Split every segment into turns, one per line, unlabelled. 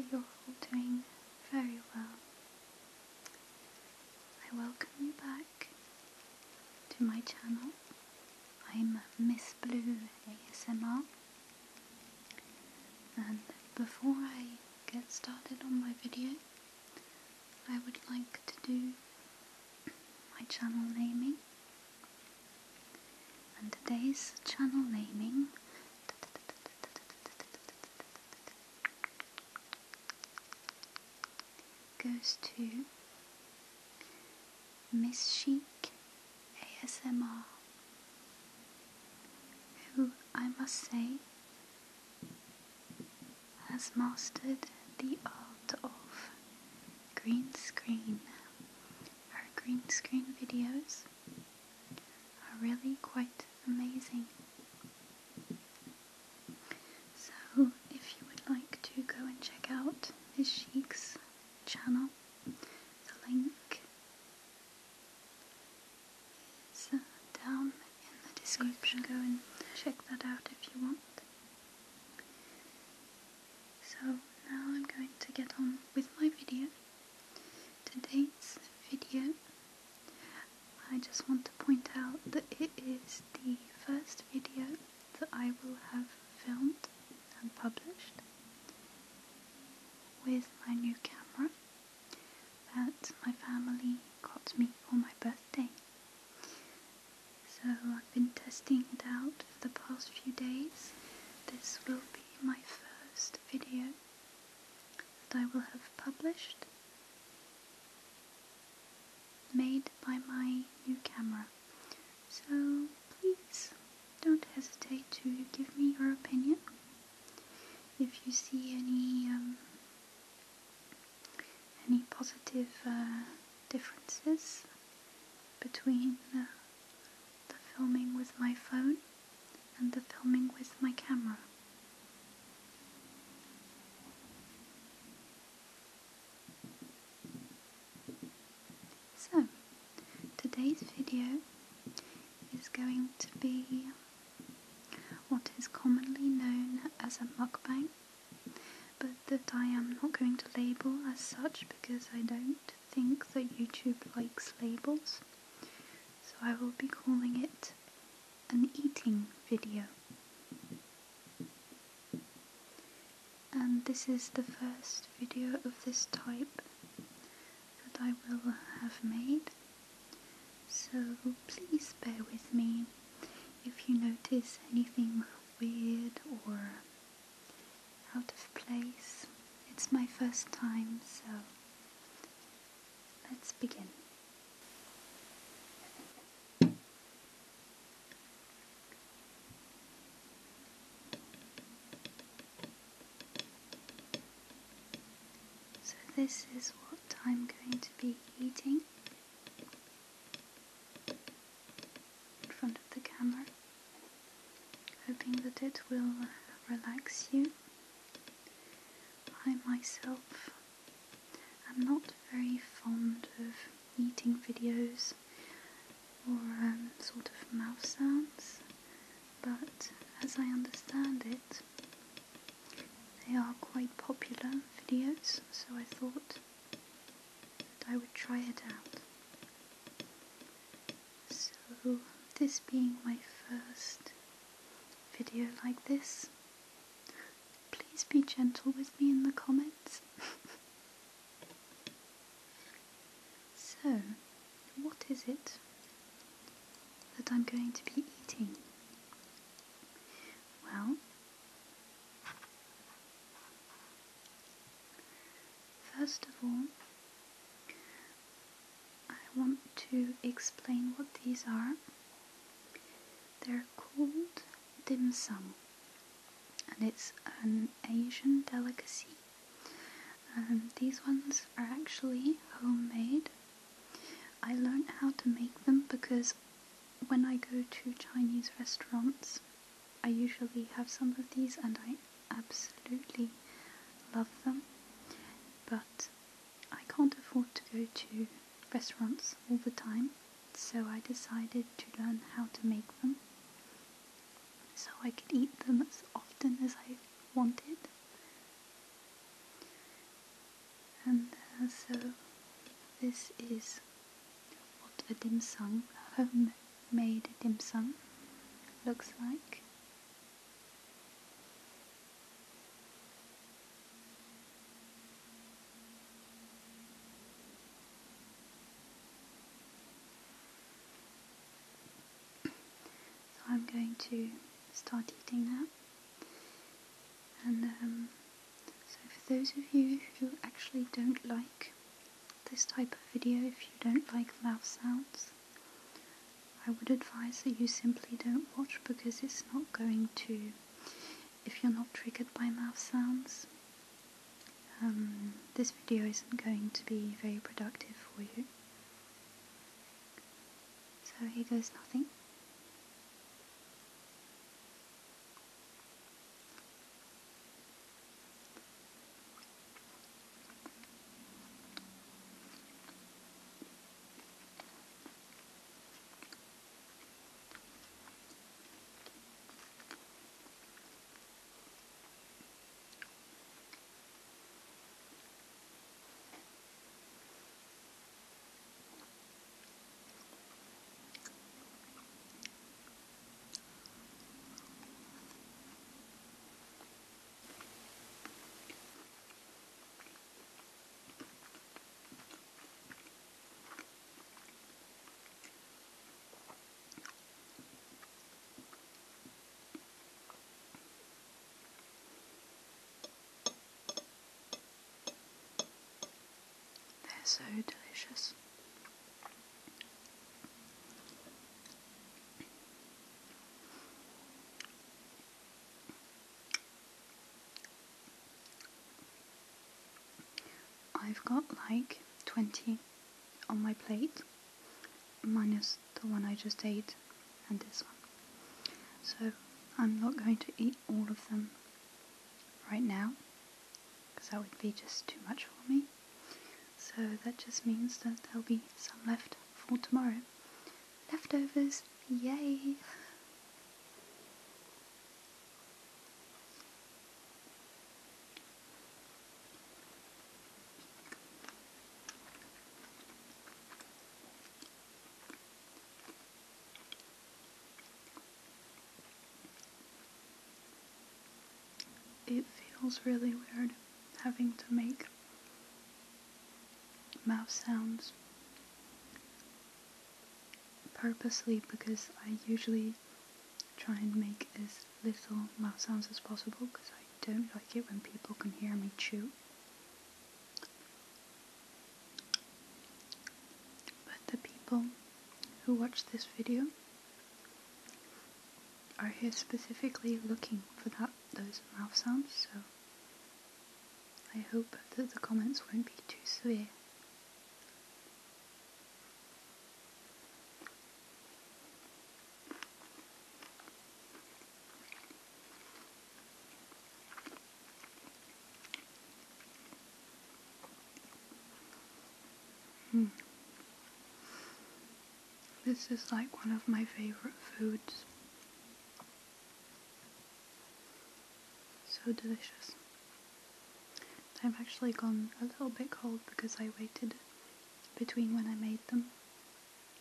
that you're all doing very well. I welcome you back to my channel. I'm Miss Blue ASMR. And before I get started on my video, I would like to do my channel naming. And today's channel naming goes to Miss Chic ASMR, who I must say has mastered the art of green screen. Her green screen videos are really quite amazing. So, if you would like to go and check out Miss Chic's channel, the link is uh, down in the description. Go and check that out if you want. So now I'm going to get on with my video. Today's video, I just want to point out that it is the first video that I will have filmed and published with my new camera that my family got me for my birthday. So I've been testing it out for the past few days. This will be my first that I will have published made by my new camera. So please don't hesitate to give me your opinion. If you see any um, any positive uh, differences between uh, the filming with my phone and the filming with my camera. So, today's video is going to be what is commonly known as a mukbang, but that I am not going to label as such because I don't think that YouTube likes labels. So I will be calling it an eating video. And this is the first video of this type that I will have made. So please bear with me if you notice anything weird or out of place. It's my first time, so let's begin. So this is what I'm going to be eating front of the camera, hoping that it will relax you. I myself am not very fond of eating videos or um, sort of mouth sounds, but as I understand it, they are quite popular videos, so I thought that I would try it out. So, this being my first video like this, please be gentle with me in the comments. so, what is it that I'm going to be eating? Well, first of all, I want to explain what these are. They're called dim sum, and it's an Asian delicacy. Um, these ones are actually homemade. I learned how to make them because when I go to Chinese restaurants, I usually have some of these and I absolutely love them. But I can't afford to go to restaurants all the time, so I decided to learn how to make them so I could eat them as often as I wanted. And uh, so this is what a dim sum, home made dim sum looks like. I'm going to start eating now. And um, so for those of you who actually don't like this type of video, if you don't like mouth sounds, I would advise that you simply don't watch because it's not going to, if you're not triggered by mouth sounds, um, this video isn't going to be very productive for you. So here goes nothing. So delicious. I've got like 20 on my plate, minus the one I just ate and this one. So I'm not going to eat all of them right now because that would be just too much for me. So that just means that there'll be some left for tomorrow. Leftovers, yay! It feels really weird having to make mouth sounds purposely because I usually try and make as little mouth sounds as possible because I don't like it when people can hear me chew. But the people who watch this video are here specifically looking for that those mouth sounds, so I hope that the comments won't be too severe. This is like one of my favorite foods. So delicious. I've actually gone a little bit cold because I waited between when I made them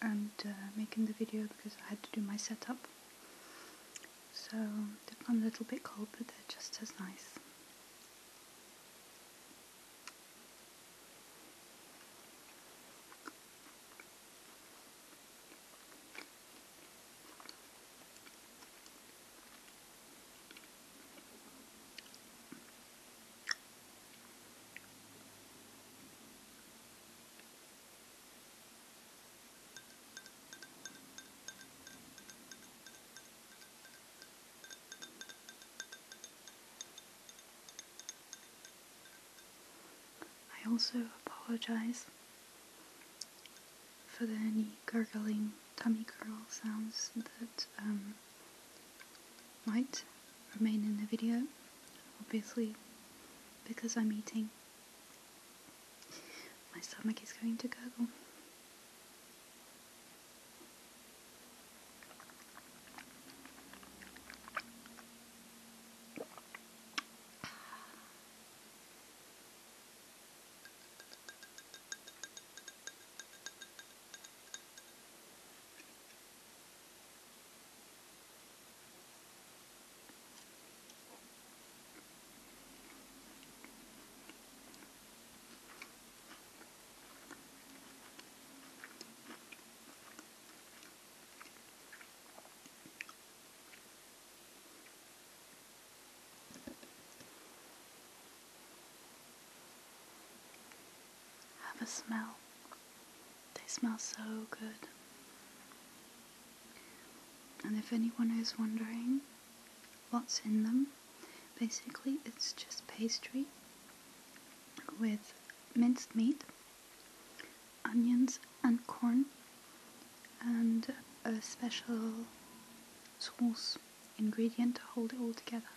and uh, making the video because I had to do my setup. So they've gone a little bit cold but they're just as nice. Also apologize for the any gurgling tummy curl sounds that um, might remain in the video. Obviously, because I'm eating, my stomach is going to gurgle. The smell. They smell so good. And if anyone is wondering what's in them, basically it's just pastry with minced meat, onions and corn, and a special sauce ingredient to hold it all together.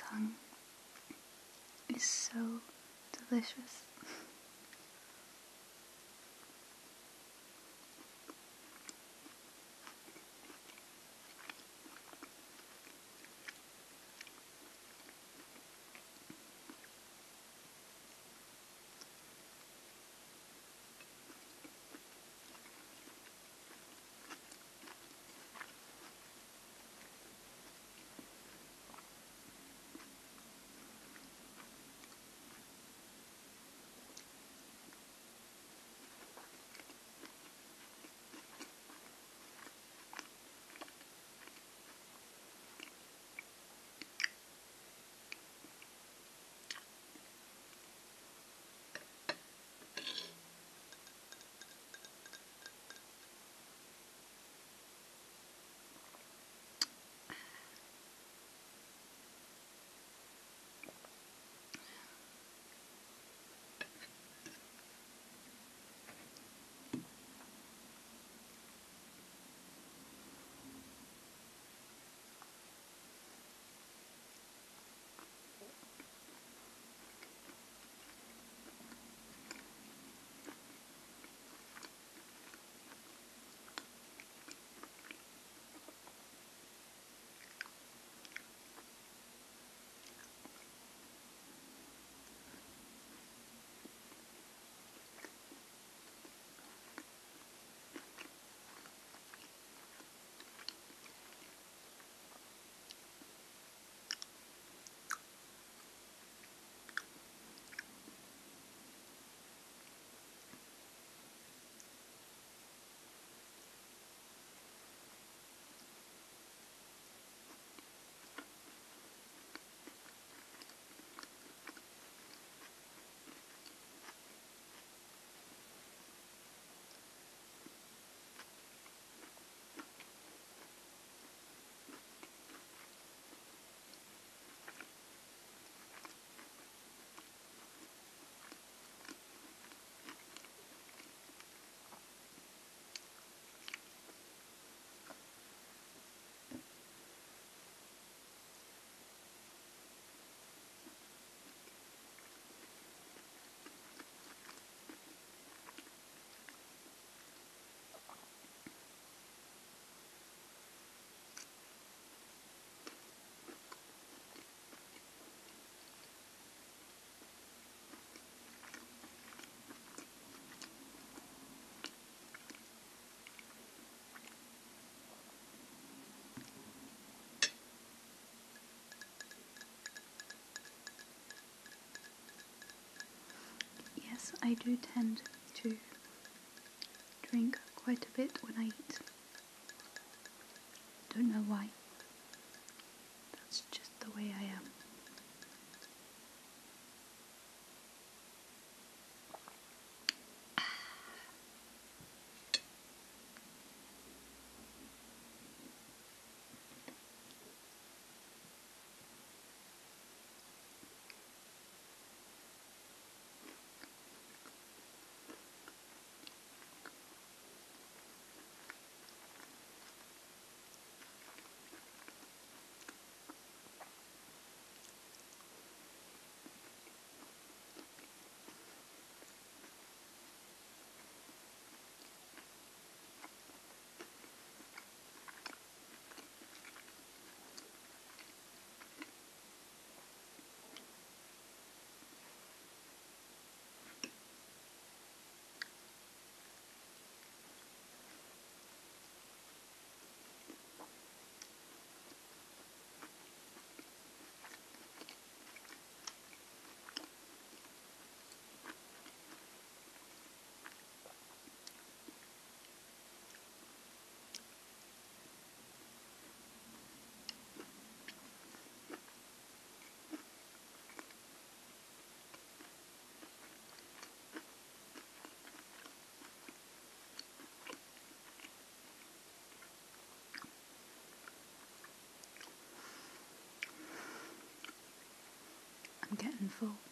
Sum is so delicious. I do tend to drink quite a bit when I eat. Don't know why. That's just the way I am. I'm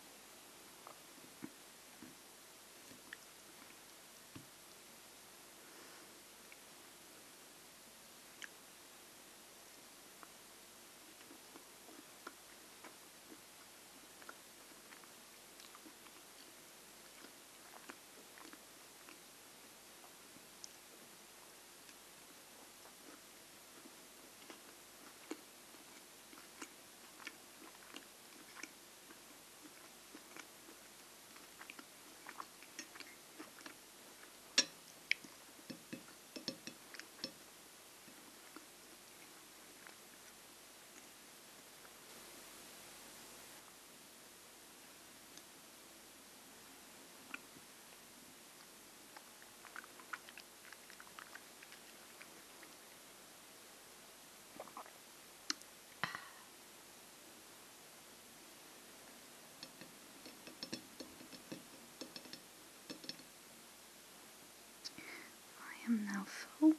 am now full.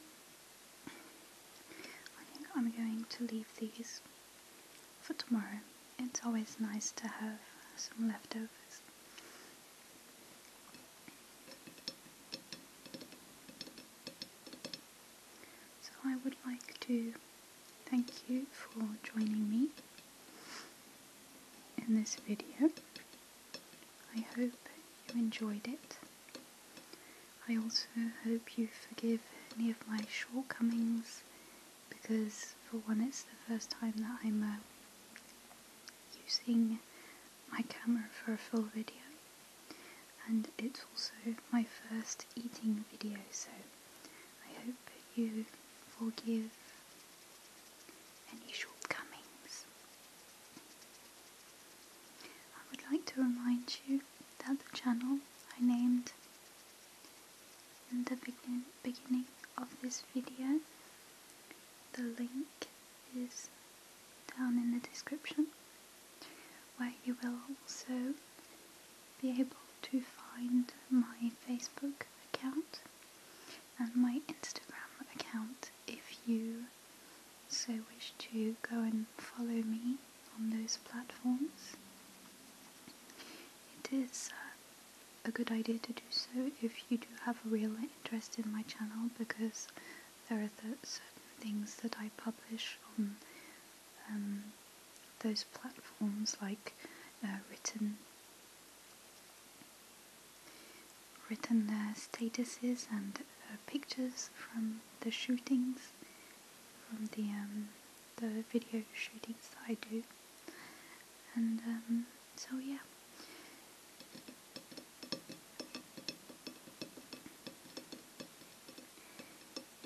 I think I'm going to leave these for tomorrow. It's always nice to have some leftovers. So I would like to thank you for joining me in this video. I hope you enjoyed it. I also hope you forgive any of my shortcomings because for one it's the first time that I'm uh, using my camera for a full video and it's also my first eating video so I hope you forgive any shortcomings. I would like to remind you that the channel I named in the begin beginning of this video, the link is down in the description where you will also be able to find my Facebook account and my Instagram account if you so wish to go and follow me on those platforms. It is uh, a good idea to do so if you do have a real interest in my channel because there are certain things that I publish on um, those platforms like uh, written written uh, statuses and uh, pictures from the shootings, from the um, the video shootings that I do, and um, so yeah.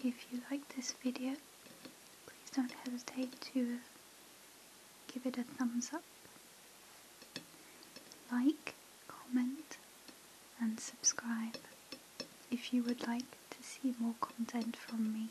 If you like this video, please don't hesitate to give it a thumbs up, like, comment, and subscribe if you would like to see more content from me.